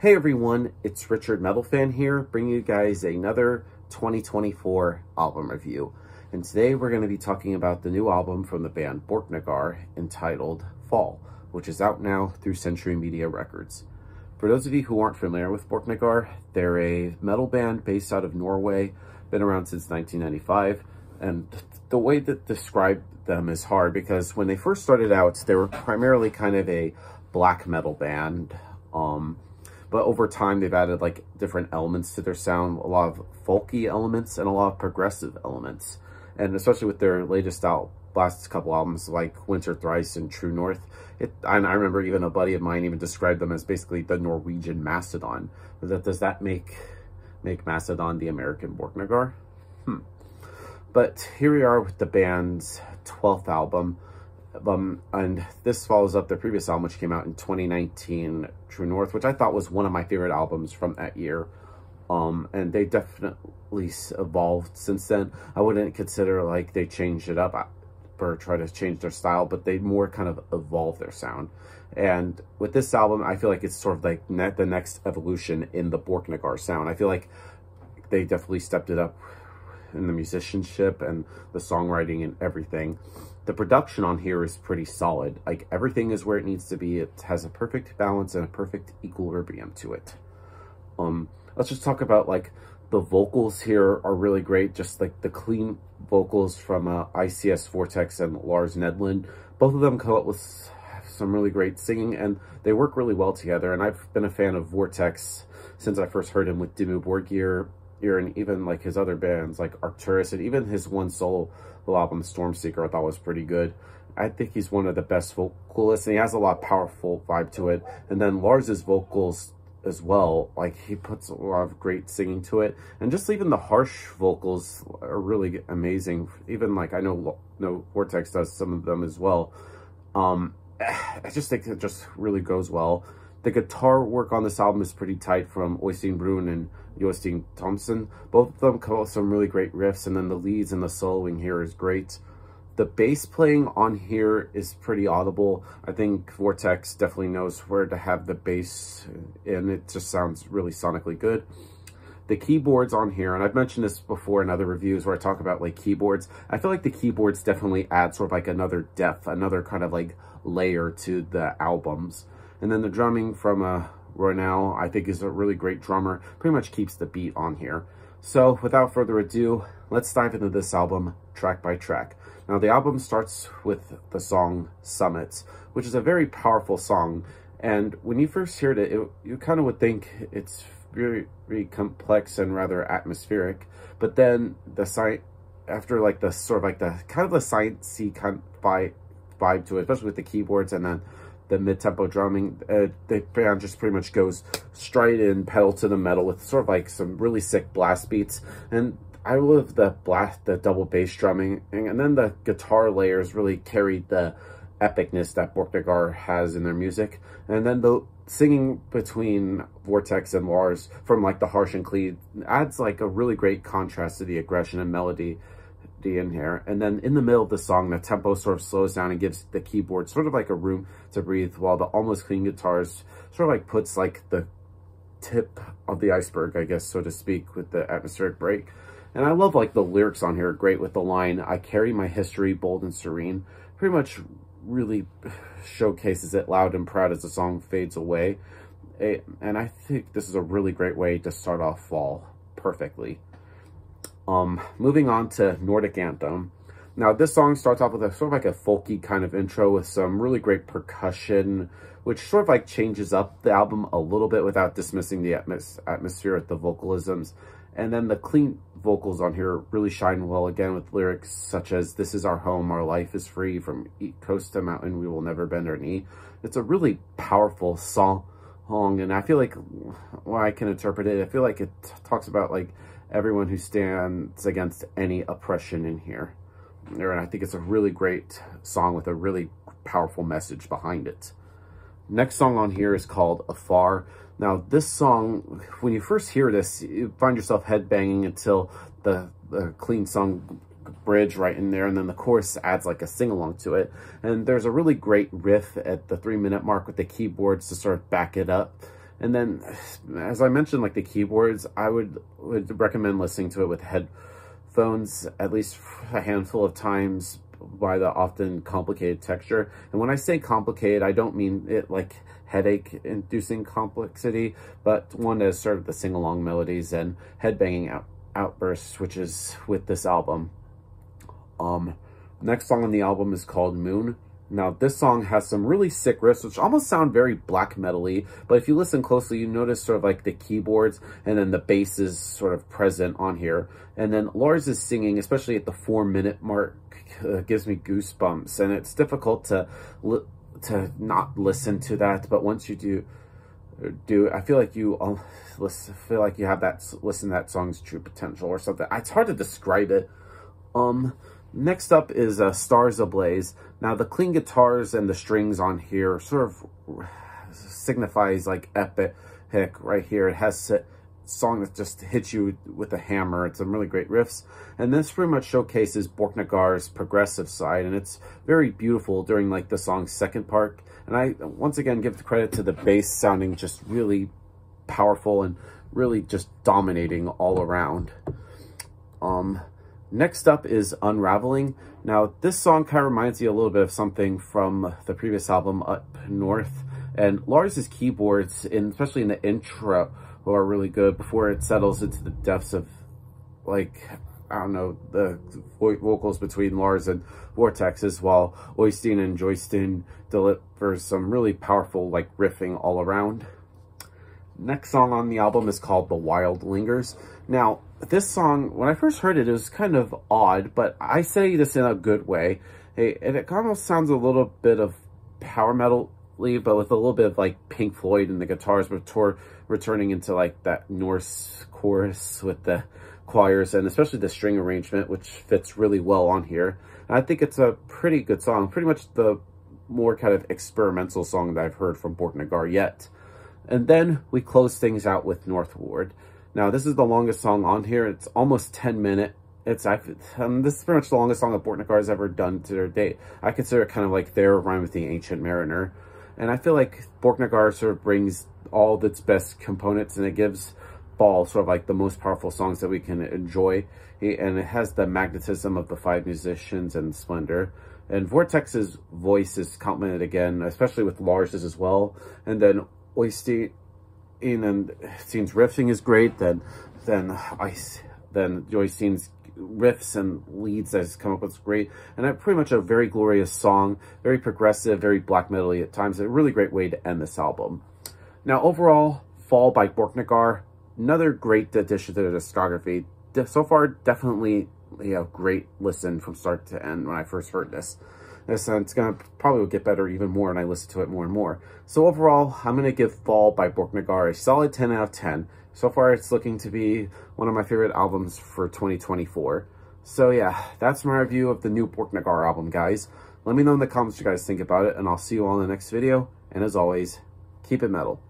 Hey everyone, it's Richard Metalfan here, bringing you guys another 2024 album review. And today we're going to be talking about the new album from the band Borknagar entitled Fall, which is out now through Century Media Records. For those of you who aren't familiar with Borknagar, they're a metal band based out of Norway, been around since 1995, and the way to describe them is hard because when they first started out, they were primarily kind of a black metal band. Um, but over time, they've added like different elements to their sound, a lot of folky elements and a lot of progressive elements. And especially with their latest out, last couple albums like Winter Thrice and True North, it, and I remember even a buddy of mine even described them as basically the Norwegian Mastodon. That, does that make make Mastodon the American Borknagar? Hmm. But here we are with the band's 12th album. Um, and this follows up their previous album, which came out in 2019, True North, which I thought was one of my favorite albums from that year. Um, and they definitely evolved since then. I wouldn't consider like they changed it up uh, or try to change their style, but they more kind of evolved their sound. And with this album, I feel like it's sort of like ne the next evolution in the Borknagar sound. I feel like they definitely stepped it up in the musicianship and the songwriting and everything. The production on here is pretty solid. Like everything is where it needs to be. It has a perfect balance and a perfect equilibrium to it. Um, let's just talk about like the vocals here are really great. Just like the clean vocals from uh, ICS Vortex and Lars Nedland. Both of them come up with some really great singing and they work really well together. And I've been a fan of Vortex since I first heard him with Dimmu Borgir and even like his other bands like Arcturus and even his one solo album Stormseeker I thought was pretty good. I think he's one of the best vocalists and he has a lot of powerful vibe to it. And then Lars's vocals as well, like he puts a lot of great singing to it. And just even the harsh vocals are really amazing. Even like I know no Vortex does some of them as well. Um, I just think it just really goes well. The guitar work on this album is pretty tight from Oystein Brun and Jostein Thomassen. Both of them come with some really great riffs, and then the leads and the soloing here is great. The bass playing on here is pretty audible. I think Vortex definitely knows where to have the bass, and it just sounds really sonically good. The keyboards on here, and I've mentioned this before in other reviews where I talk about like keyboards, I feel like the keyboards definitely add sort of like another depth, another kind of like layer to the albums. And then the drumming from uh, Ronell, I think is a really great drummer. Pretty much keeps the beat on here. So without further ado, let's dive into this album track by track. Now the album starts with the song Summits, which is a very powerful song. And when you first heard it, it you kind of would think it's very, very complex and rather atmospheric. But then the site after like the sort of like the kind of the sciencey kind of vibe, vibe to it, especially with the keyboards and then the mid-tempo drumming. Uh, the band just pretty much goes straight in, pedal to the metal with sort of like some really sick blast beats. And I love the blast, the double bass drumming, and then the guitar layers really carried the epicness that Borknagar has in their music. And then the singing between Vortex and Lars from like the harsh and clean adds like a really great contrast to the aggression and melody in here. And then in the middle of the song, the tempo sort of slows down and gives the keyboard sort of like a room to breathe while the almost clean guitars sort of like puts like the tip of the iceberg, I guess, so to speak, with the atmospheric break. And I love like the lyrics on here great with the line, I carry my history bold and serene. Pretty much really showcases it loud and proud as the song fades away. And I think this is a really great way to start off fall perfectly. Um, moving on to Nordic Anthem. Now, this song starts off with a sort of like a folky kind of intro with some really great percussion, which sort of like changes up the album a little bit without dismissing the atmos atmosphere at the vocalisms. And then the clean vocals on here really shine well again with lyrics such as, this is our home, our life is free, from coast to mountain, we will never bend our knee. It's a really powerful song, and I feel like, well, I can interpret it, I feel like it talks about like everyone who stands against any oppression in here. And I think it's a really great song with a really powerful message behind it. Next song on here is called Afar. Now, this song, when you first hear this, you find yourself headbanging until the, the clean song bridge right in there, and then the chorus adds like a sing-along to it. And there's a really great riff at the three-minute mark with the keyboards to sort of back it up. And then, as I mentioned, like the keyboards, I would, would recommend listening to it with headphones at least a handful of times by the often complicated texture. And when I say complicated, I don't mean it like headache-inducing complexity, but one that is sort of the sing-along melodies and headbanging out outbursts, which is with this album. Um, next song on the album is called Moon. Now, this song has some really sick riffs, which almost sound very black metal-y, but if you listen closely, you notice sort of like the keyboards and then the bass is sort of present on here. And then Lars is singing, especially at the four-minute mark, uh, gives me goosebumps, and it's difficult to to not listen to that, but once you do, do I feel like you um, listen, feel like you have that listen to that song's true potential or something. It's hard to describe it. Um, next up is uh, Stars Ablaze. Now the clean guitars and the strings on here sort of signifies like epic right here. It has a song that just hits you with a hammer. It's some really great riffs. And this pretty much showcases Borknagar's progressive side. And it's very beautiful during like the song's second part. And I once again give the credit to the bass sounding just really powerful and really just dominating all around. Um, next up is Unraveling. Now, this song kind of reminds you a little bit of something from the previous album, Up North. And Lars's keyboards, in, especially in the intro, are really good before it settles into the depths of, like, I don't know, the vocals between Lars and Vortexes, while Oystein and Jostein delivers some really powerful, like, riffing all around. Next song on the album is called The Wild Lingers. Now, this song, when I first heard it, it was kind of odd, but I say this in a good way. and it almost sounds a little bit of power metal but with a little bit of like Pink Floyd and the guitars tour returning into like that Norse chorus with the choirs and especially the string arrangement, which fits really well on here. And I think it's a pretty good song, pretty much the more kind of experimental song that I've heard from Borknagar yet. And then we close things out with Northward. Now, this is the longest song on here. It's almost 10 minute. It's um, This is pretty much the longest song that Borknagar has ever done to their date. I consider it kind of like their Rime with the Ancient Mariner. And I feel like Borknagar sort of brings all of its best components and it gives Ball sort of like the most powerful songs that we can enjoy. He, And it has the magnetism of the five musicians and splendor. And Vortex's voice is complemented again, especially with Lars's as well. And then Oystein and Stein's riffing is great. Then, then Ice, then Jostein's riffs and leads that has come up with great. And a, pretty much a very glorious song, very progressive, very black metal at times. A really great way to end this album. Now, overall, Fall by Borknagar, another great addition to the discography. So far, definitely you know, great listen from start to end when I first heard this. Uh, it's gonna probably get better even more and I listen to it more and more. So overall, I'm gonna give Fall by Borknagar a solid 10 out of 10. So far, it's looking to be one of my favorite albums for 2024. So yeah, that's my review of the new Borknagar album, guys. Let me know in the comments what you guys think about it, and I'll see you all in the next video. And as always, keep it metal.